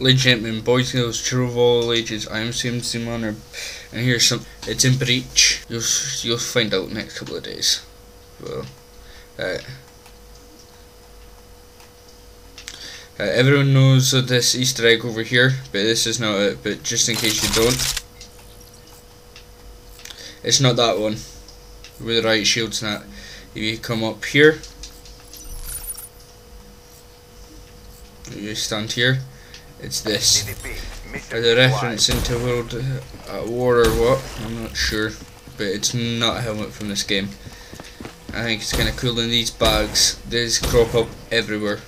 Gentlemen, boys and girls, children of all ages, I am Sim Simoner, and here's some. It's in breach. You'll you'll find out next couple of days. Well, uh, uh, everyone knows this Easter egg over here, but this is not it. But just in case you don't, it's not that one with the right shields that. If you come up here, you stand here it's this. Are they referencing to World uh, War or what? I'm not sure, but it's not a helmet from this game. I think it's kind of cool in these bags. These crop up everywhere.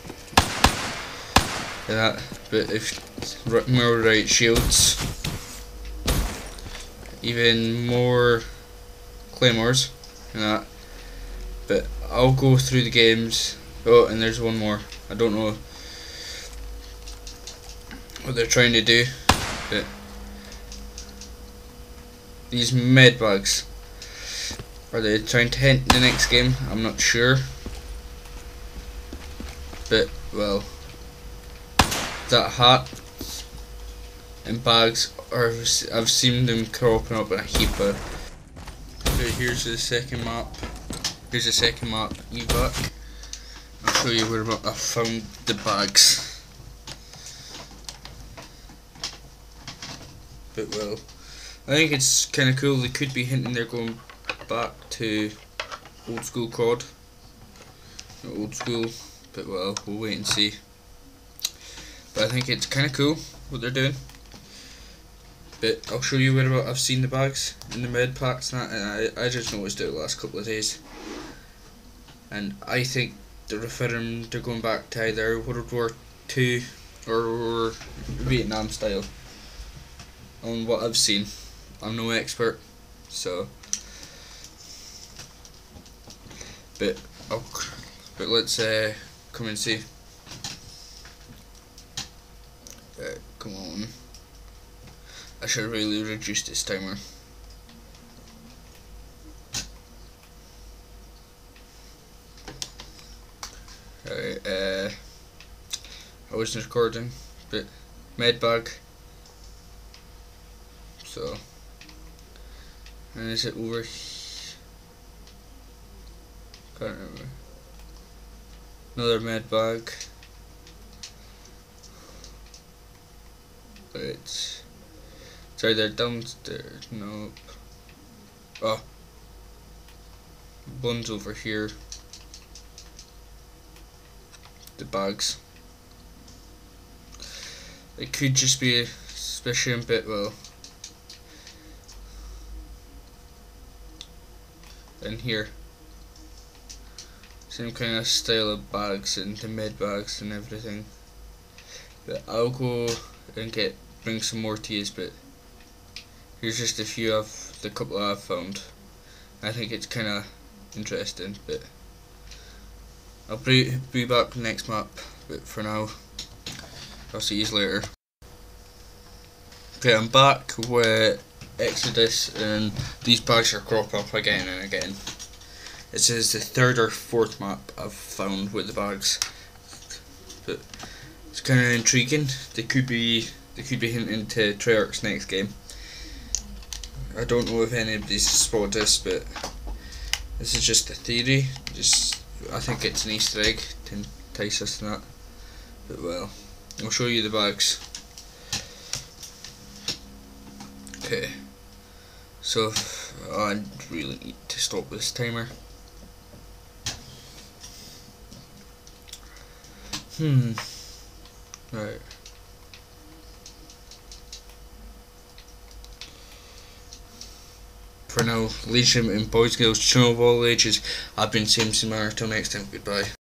That, but if more right shields, even more claymores, and that. But I'll go through the games. Oh, and there's one more. I don't know what they're trying to do. But these med bugs are they trying to hint the next game? I'm not sure. But well, that hat and bags are I've seen them cropping up in a heap of. So here's the second map. Here's the second map, evac. I'll show you where I found the bags. Well. I think it's kind of cool. They could be hinting they're going back to old school COD. Not old school, but well, we'll wait and see. But I think it's kind of cool what they're doing. But I'll show you where I've seen the bags in the med packs and, that, and I, I just noticed it the last couple of days. And I think they're referring, they're going back to either World War Two or Vietnam style on what I've seen. I'm no expert, so. But oh, but let's uh, come and see. Uh, come on. I should really reduce this timer. Alright, uh, I wasn't recording, but medbag so. And is it over can't remember. Another med bag. It's it's either downstairs. Nope. Oh. One's over here. The bags. It could just be a special bit well in here. Same kind of style of bags and the med bags and everything. But I'll go and get bring some more teas but here's just a few of the couple I've found. I think it's kinda interesting but I'll be, be back next map but for now I'll see you later. Okay I'm back with Exodus and these bugs are crop up again and again. This is the third or fourth map I've found with the bugs. But it's kind of intriguing. They could be they could be hinting to Treyarch's next game. I don't know if anybody's spotted this, but this is just a theory. Just I think it's an Easter egg to entice us to that. But well, I'll show you the bags. Okay. So I really need to stop this timer. Hmm. Right. For now, ladies and boys, girls, Channel of all ages, I've been Sam Samara. Till next time, goodbye.